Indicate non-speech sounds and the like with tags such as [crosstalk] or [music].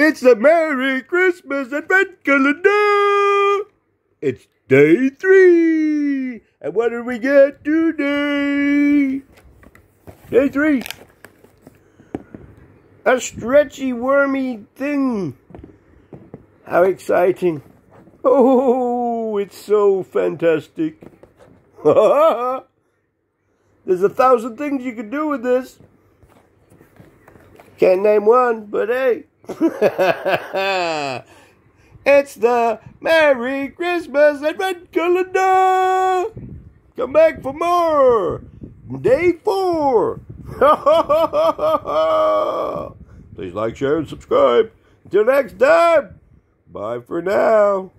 It's a Merry Christmas Advent Calendar! It's day three! And what did we get today? Day three. A stretchy, wormy thing. How exciting. Oh, it's so fantastic. [laughs] There's a thousand things you can do with this. Can't name one, but hey. [laughs] it's the Merry Christmas Advent Calendar! Come back for more! Day four! [laughs] Please like, share, and subscribe. Until next time, bye for now.